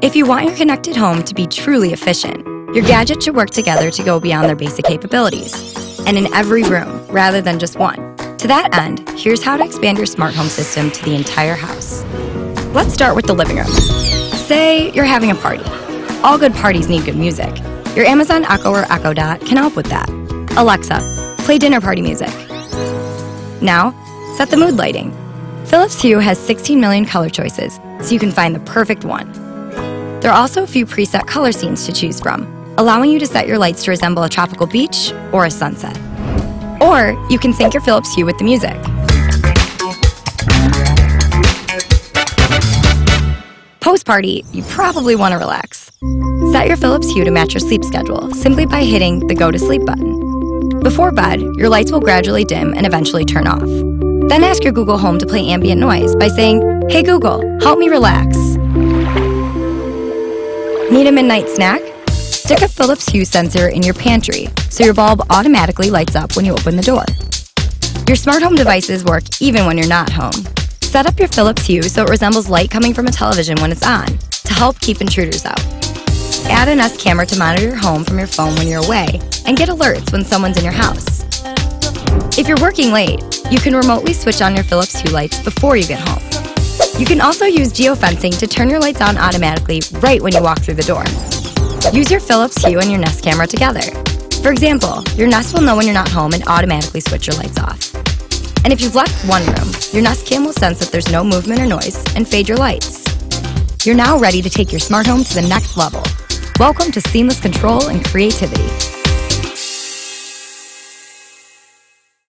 If you want your connected home to be truly efficient, your gadgets should work together to go beyond their basic capabilities, and in every room rather than just one. To that end, here's how to expand your smart home system to the entire house. Let's start with the living room. Say you're having a party. All good parties need good music. Your Amazon Echo or Echo Dot can help with that. Alexa, play dinner party music. Now, set the mood lighting. Philips Hue has 16 million color choices, so you can find the perfect one. There are also a few preset color scenes to choose from, allowing you to set your lights to resemble a tropical beach or a sunset. Or you can sync your Philips Hue with the music. Post party, you probably want to relax. Set your Philips Hue to match your sleep schedule simply by hitting the Go to Sleep button. Before bed, your lights will gradually dim and eventually turn off. Then ask your Google Home to play ambient noise by saying, Hey Google, help me relax. Need a midnight snack? Stick a Philips Hue sensor in your pantry so your bulb automatically lights up when you open the door. Your smart home devices work even when you're not home. Set up your Philips Hue so it resembles light coming from a television when it's on to help keep intruders out. Add a Nest camera to monitor your home from your phone when you're away and get alerts when someone's in your house. If you're working late, you can remotely switch on your Philips Hue lights before you get home. You can also use geofencing to turn your lights on automatically right when you walk through the door. Use your Philips Hue and your Nest camera together. For example, your Nest will know when you're not home and automatically switch your lights off. And if you've left one room, your Nest Cam will sense that there's no movement or noise and fade your lights. You're now ready to take your smart home to the next level. Welcome to seamless control and creativity.